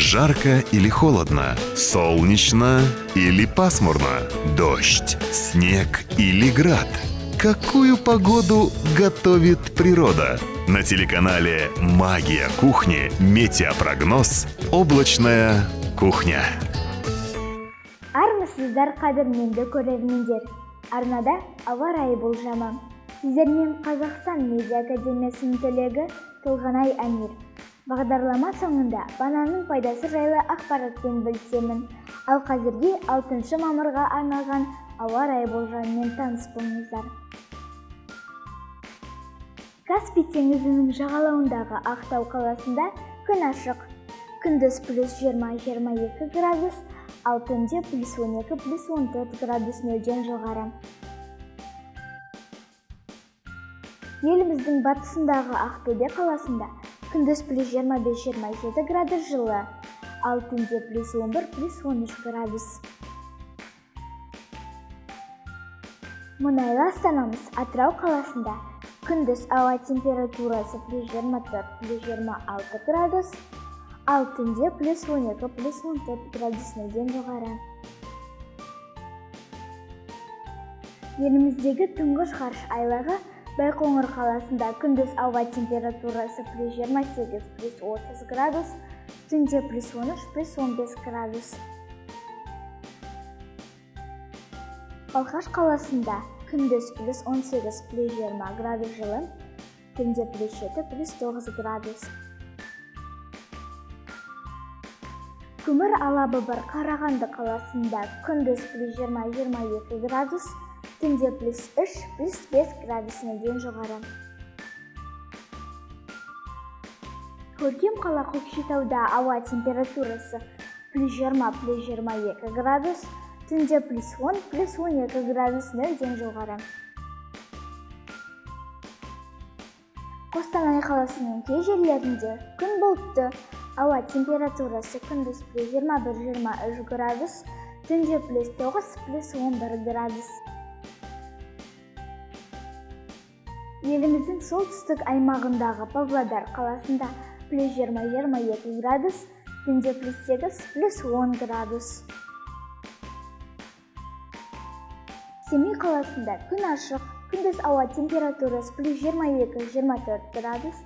Жарко или холодно? Солнечно или пасмурно? Дождь, снег или град? Какую погоду готовит природа? На телеканале «Магия кухни» метеопрогноз «Облачная кухня». армысыздар қадірменді көрермендер арнада ауа райы болжамы сіздермен қазақстан медиа академиясының түлегі толғанай әмир Бағдарлама соңында бананның пайдасы жайлы ақпаратпен бөлісемін. Ал қазірге 6 мамырға арналған ауа райы болжамымен таныс болыңыздар. Каспий теңізінің жағалауындағы ақтау қаласында күн ашық. Күндіз плюс 20-22 градус ал түнде плюс 12 плюс 14 градус нөлден жоғары. Еліміздің батысындағы ақтөбе қаласында күндіз плюс 25-27 градус жылы. Ал түнде плюс 11 плюс 13 градус. Мұнайлы астанамыз атырау қаласында. Күндіз ауа температурасы плюс 24 плюс 26 градус. Ал түнде плюс 12 плюс 14 градус нөлден жоғары. Еліміздегі тұңғыш ғарыш айлағы байқоңыр қаласында күндіз ауа температурасы плюс 28 плюс 30 градус түнде плюс 13 плюс 15 градус. Балқаш қаласында күндіз плюс 18 плюс 20 градус жылы түнде плюс 7 плюс 9 градус. Көмір алабы бар қарағанды қаласында күндіз плюс 20-22 градус түнде плюс 3 плюс 5 градус нөлден жоғары. Көркем қала көкшетауда ауа температурасы плюс 20 плюс 22 градус түнде плюс 10 плюс 12 градус нөлден жоғары. Қостанай қаласының кей жерлерінде күн бұлтты ауа температурасы күндіз плюс 21-23 градус түнде плюс 9 плюс 11 градус. Еліміздің солтүстік аймағындағы павлодар қаласында плюс 20-22 градус түнде плюс 8 плюс 10 градус. Семей қаласында күн ашық күндіз ауа температурасы плюс 22-24 градус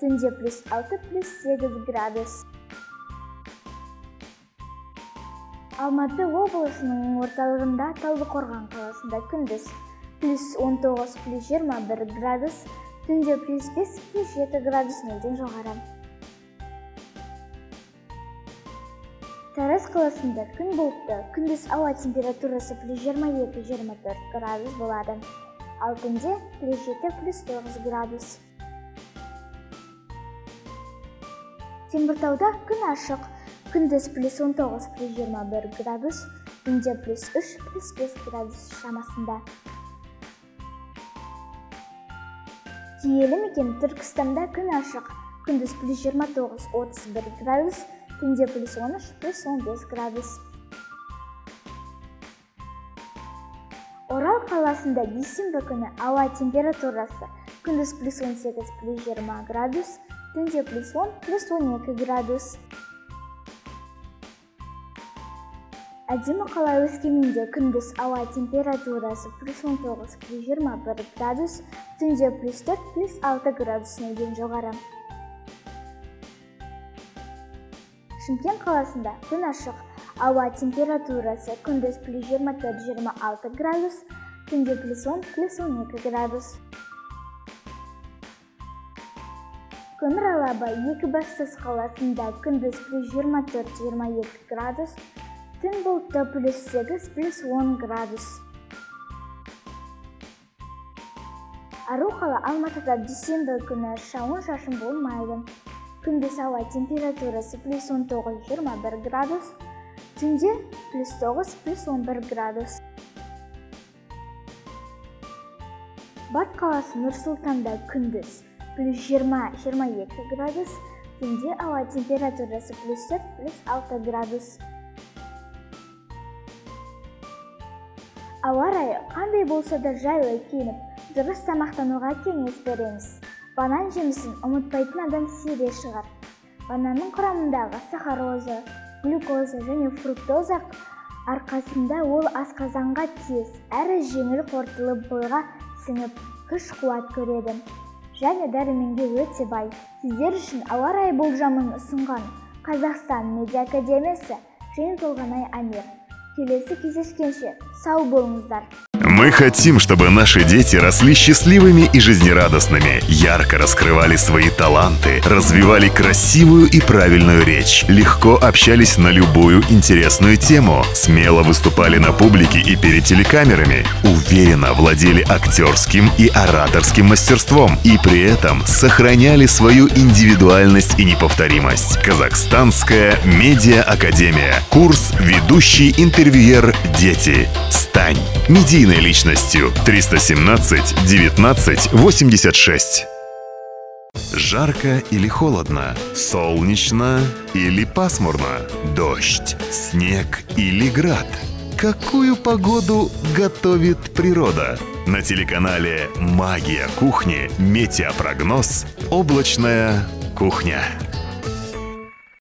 түнде плюс 6 плюс 8 градус. Алматы облысының орталығында талдықорған қаласында күндіз плюс 19 плюс 21 градус түнде плюс 5 плюс 7 градус нөлден жоғары тараз қаласында күн бұлтты күндіз ауа температурасы плюс 22-24 градус болады ал түнде плюс 7 плюс 9 градус теміртауда күн ашық күндіз плюс 19 плюс 21 градус түнде плюс 3 плюс 5 градус шамасында киелі мекен түркістанда күн ашық. Күндіз плюс 29-31 градус түнде плюс 13 плюс 15 градус. Орал қаласында дүйсенбі күні ауа температурасы күндіз плюс 18 плюс 20 градус түнде плюс 10 плюс 12 градус. Әдемі қала өскеменде күндіз ауа температурасы плюс 19 плюс 21 градус түнде плюс 4 плюс 6 градус нөлден жоғары. Шымкент қаласында күн ашық ауа температурасы күндіз плюс 24-26 градус түнде плюс 10 плюс 12 градус. Көмір алабы екібастұз қаласында күндіз плюс 24-22 градус түн бұлтты плюс 8 плюс 10 градус. Ару қала алматыда дүйсенбі күні жауын шашын болмайды. Күндіз ауа температурасы плюс 19-21 градус түнде плюс 9 плюс 11 градус. Бат қаласы нұр сұлтанда күндіз плюс 20-22 градус түнде ауа температурасы плюс 4 плюс 6 градус. Ауа райы қандай болса да жайлы киініп дұрыс тамақтануға кеңес береміз. Банан жемісін ұмытпайтын адам сирек шығар. Бананның құрамындағы сахароза глюкоза және фруктоза арқасында ол асқазанға тез әрі жеңіл қорытылып бойға сіңіп күш қуат көреді. Және дәруменге өте бай. Сіздер үшін ауа райы болжамын ұсынған қазақстан медиа академиясы жиын толғанай амир. Келесі кездескенше сау болыңыздар. Мы хотим, чтобы наши дети росли счастливыми и жизнерадостными, ярко раскрывали свои таланты, развивали красивую и правильную речь, легко общались на любую интересную тему, смело выступали на публике и перед телекамерами, уверенно владели актерским и ораторским мастерством и при этом сохраняли свою индивидуальность и неповторимость. Казахстанская медиа академия. Курс «Ведущий интервьюер. Дети». Стань медийной личностью 317 19 86. Жарко или холодно? Солнечно или пасмурно? Дождь, снег или град? Какую погоду готовит природа? На телеканале «Магия кухни» метеопрогноз «Облачная кухня».